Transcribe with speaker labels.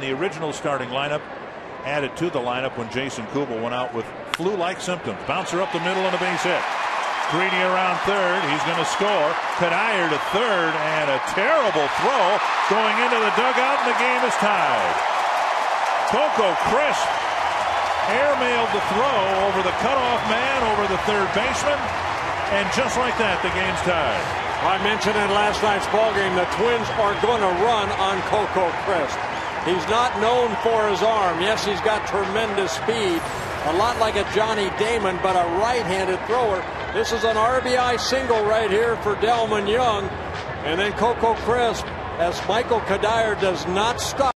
Speaker 1: the original starting lineup, added to the lineup when Jason Kubel went out with flu-like symptoms. Bouncer up the middle and a base hit. Crede around third. He's going to score. Cuddyer to third and a terrible throw going into the dugout and the game is tied. Coco Crisp airmailed the throw over the cutoff man over the third baseman and just like that the game's tied.
Speaker 2: I mentioned in last night's ballgame the Twins are going to run on Coco Crisp. He's not known for his arm. Yes, he's got tremendous speed, a lot like a Johnny Damon, but a right-handed thrower. This is an RBI single right here for Delmon Young. And then Coco Crisp, as Michael Cuddyer does not stop.